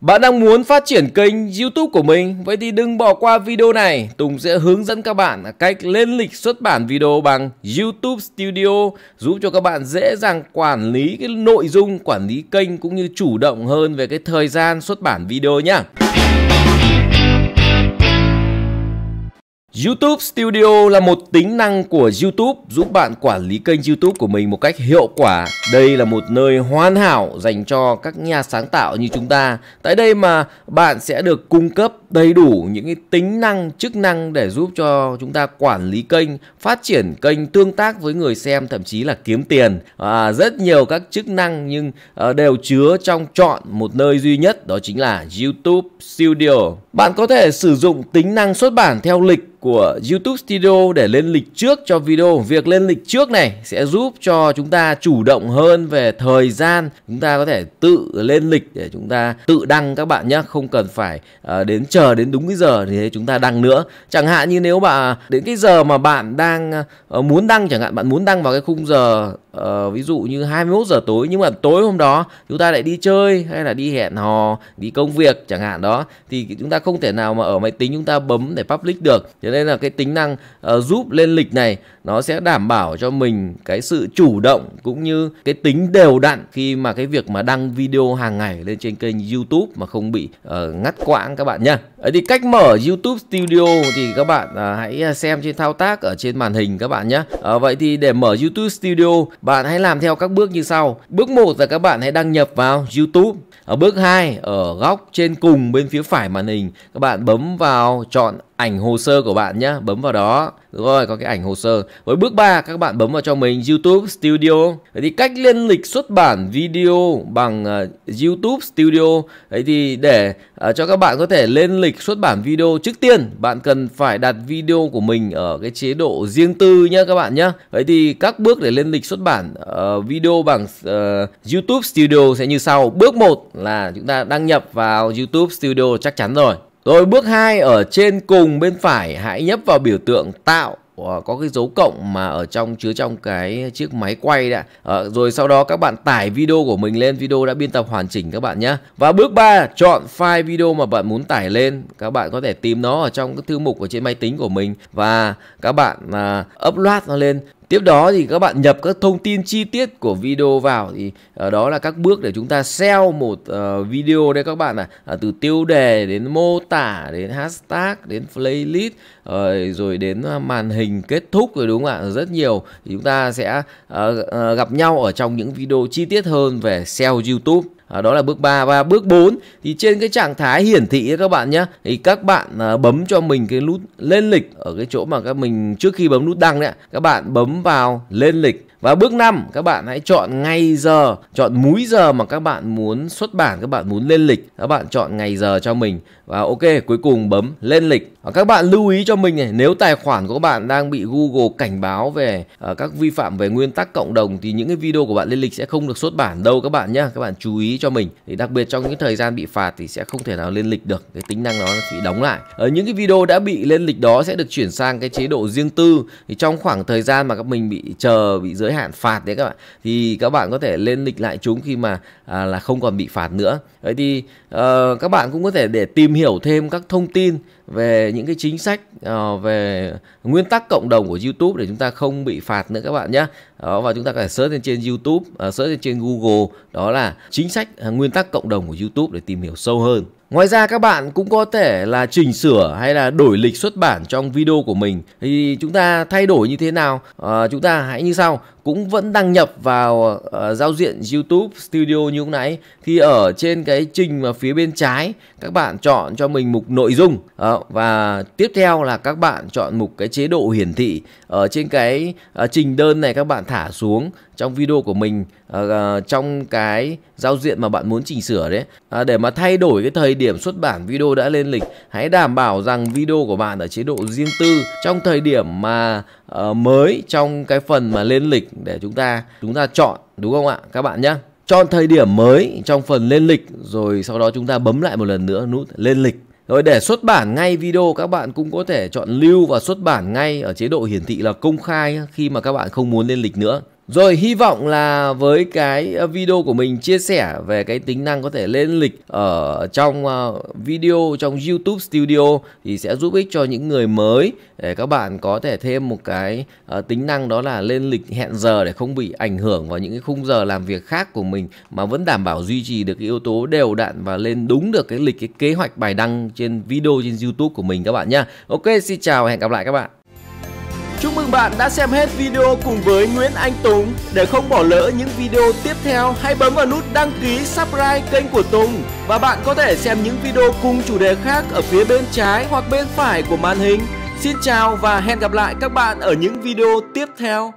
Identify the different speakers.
Speaker 1: Bạn đang muốn phát triển kênh YouTube của mình? Vậy thì đừng bỏ qua video này. Tùng sẽ hướng dẫn các bạn cách lên lịch xuất bản video bằng YouTube Studio giúp cho các bạn dễ dàng quản lý cái nội dung, quản lý kênh cũng như chủ động hơn về cái thời gian xuất bản video nhé. YouTube Studio là một tính năng của YouTube giúp bạn quản lý kênh YouTube của mình một cách hiệu quả. Đây là một nơi hoàn hảo dành cho các nhà sáng tạo như chúng ta. Tại đây mà bạn sẽ được cung cấp đầy đủ những cái tính năng, chức năng để giúp cho chúng ta quản lý kênh, phát triển kênh, tương tác với người xem, thậm chí là kiếm tiền. À, rất nhiều các chức năng nhưng à, đều chứa trong chọn một nơi duy nhất đó chính là YouTube Studio. Bạn có thể sử dụng tính năng xuất bản theo lịch của YouTube Studio để lên lịch trước cho video. Việc lên lịch trước này sẽ giúp cho chúng ta chủ động hơn về thời gian. Chúng ta có thể tự lên lịch để chúng ta tự đăng các bạn nhé, không cần phải uh, đến chờ đến đúng cái giờ thì chúng ta đăng nữa. Chẳng hạn như nếu bạn đến cái giờ mà bạn đang uh, muốn đăng chẳng hạn bạn muốn đăng vào cái khung giờ uh, ví dụ như 21 giờ tối nhưng mà tối hôm đó chúng ta lại đi chơi hay là đi hẹn hò, đi công việc chẳng hạn đó thì chúng ta không thể nào mà ở máy tính chúng ta bấm để public được. Cho nên là cái tính năng uh, giúp lên lịch này nó sẽ đảm bảo cho mình cái sự chủ động cũng như cái tính đều đặn khi mà cái việc mà đăng video hàng ngày lên trên kênh YouTube mà không bị uh, ngắt quãng các bạn nhá. Đấy thì cách mở YouTube Studio thì các bạn uh, hãy xem trên thao tác ở trên màn hình các bạn nhé. Uh, vậy thì để mở YouTube Studio bạn hãy làm theo các bước như sau. Bước 1 là các bạn hãy đăng nhập vào YouTube. Ở bước 2 ở góc trên cùng bên phía phải màn hình, các bạn bấm vào chọn ảnh hồ sơ của bạn nhé bấm vào đó. Rồi có cái ảnh hồ sơ. Với bước 3 các bạn bấm vào cho mình YouTube Studio. Vậy thì cách lên lịch xuất bản video bằng uh, YouTube Studio. Vậy thì để uh, cho các bạn có thể lên lịch xuất bản video trước tiên bạn cần phải đặt video của mình ở cái chế độ riêng tư nhé các bạn nhé vậy thì các bước để lên lịch xuất bản uh, video bằng uh, YouTube Studio sẽ như sau. Bước 1 là chúng ta đăng nhập vào YouTube Studio chắc chắn rồi rồi bước 2 ở trên cùng bên phải hãy nhấp vào biểu tượng tạo. Ờ, có cái dấu cộng mà ở trong chứa trong cái chiếc máy quay đã. À, rồi sau đó các bạn tải video của mình lên. Video đã biên tập hoàn chỉnh các bạn nhé. Và bước 3 chọn file video mà bạn muốn tải lên. Các bạn có thể tìm nó ở trong cái thư mục ở trên máy tính của mình. Và các bạn à, upload nó lên. Tiếp đó thì các bạn nhập các thông tin chi tiết của video vào thì ờ, đó là các bước để chúng ta SEO một ờ, video đây các bạn ạ. À. Từ tiêu đề đến mô tả, đến hashtag, đến playlist ờ, rồi đến màn hình kết thúc rồi đúng không ạ? Rất nhiều thì chúng ta sẽ gặp nhau ở trong những video chi tiết hơn về SEO YouTube à, đó là bước 3 và bước 4 thì trên cái trạng thái hiển thị các bạn nhé thì các bạn à, bấm cho mình cái nút lên lịch ở cái chỗ mà các mình trước khi bấm nút đăng đấy các bạn bấm vào lên lịch và bước 5 các bạn hãy chọn ngày giờ, chọn múi giờ mà các bạn muốn xuất bản, các bạn muốn lên lịch, các bạn chọn ngày giờ cho mình và ok cuối cùng bấm lên lịch. Và các bạn lưu ý cho mình này, nếu tài khoản của các bạn đang bị Google cảnh báo về uh, các vi phạm về nguyên tắc cộng đồng thì những cái video của bạn lên lịch sẽ không được xuất bản đâu các bạn nhé. Các bạn chú ý cho mình. Thì đặc biệt trong những thời gian bị phạt thì sẽ không thể nào lên lịch được. Cái tính năng đó nó bị đóng lại. Ở những cái video đã bị lên lịch đó sẽ được chuyển sang cái chế độ riêng tư. Thì trong khoảng thời gian mà các mình bị chờ bị giới hạn phạt đấy các bạn thì các bạn có thể lên lịch lại chúng khi mà à, là không còn bị phạt nữa. Vậy thì à, các bạn cũng có thể để tìm hiểu thêm các thông tin về những cái chính sách uh, về nguyên tắc cộng đồng của YouTube để chúng ta không bị phạt nữa các bạn nhé. Đó và chúng ta có thể search lên trên YouTube, uh, search lên trên Google đó là chính sách uh, nguyên tắc cộng đồng của YouTube để tìm hiểu sâu hơn. Ngoài ra các bạn cũng có thể là chỉnh sửa hay là đổi lịch xuất bản trong video của mình. Thì chúng ta thay đổi như thế nào? À, chúng ta hãy như sau, cũng vẫn đăng nhập vào uh, giao diện YouTube Studio như lúc nãy. Khi ở trên cái trình mà phía bên trái, các bạn chọn cho mình mục nội dung uh, Vâng, và tiếp theo là các bạn chọn mục cái chế độ hiển thị ở trên cái uh, trình đơn này các bạn thả xuống trong video của mình uh, trong cái giao diện mà bạn muốn chỉnh sửa đấy. Uh, để mà thay đổi cái thời điểm xuất bản video đã lên lịch hãy đảm bảo rằng video của bạn ở chế độ riêng tư trong thời điểm mà uh, mới trong cái phần mà lên lịch để chúng ta chúng ta chọn đúng không ạ? Các bạn nhé chọn thời điểm mới trong phần lên lịch rồi sau đó chúng ta bấm lại một lần nữa nút lên lịch rồi để xuất bản ngay video, các bạn cũng có thể chọn lưu và xuất bản ngay ở chế độ hiển thị là công khai khi mà các bạn không muốn lên lịch nữa. Rồi hy vọng là với cái ờ, video của mình chia sẻ về cái tính năng có thể lên lịch ở trong ờ, video trong YouTube Studio thì sẽ giúp ích cho những người mới để các bạn có thể thêm một cái ờ, tính năng đó là lên lịch hẹn giờ để không bị ảnh hưởng vào những cái khung giờ làm việc khác của mình mà vẫn đảm bảo duy trì được cái yếu tố đều đặn và lên đúng được cái lịch cái kế hoạch bài đăng trên video trên YouTube của mình các bạn nhé. Ok, xin chào và hẹn gặp lại các bạn.
Speaker 2: Chúc mừng bạn đã xem hết video cùng với Nguyễn Anh Tùng. Để không bỏ lỡ những video tiếp theo, hãy bấm vào nút đăng ký subscribe kênh của Tùng. Và bạn có thể xem những video cùng chủ đề khác ở phía bên trái hoặc bên phải của màn hình. Xin chào và hẹn gặp lại các bạn ở những video tiếp theo.